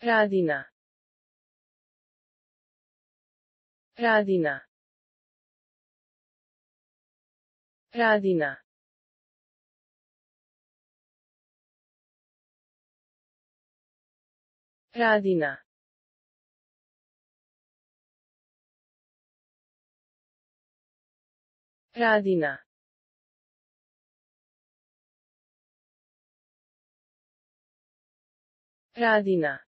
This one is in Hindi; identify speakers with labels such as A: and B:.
A: Radina. Radina. Radina. Radina. Radina. Radina.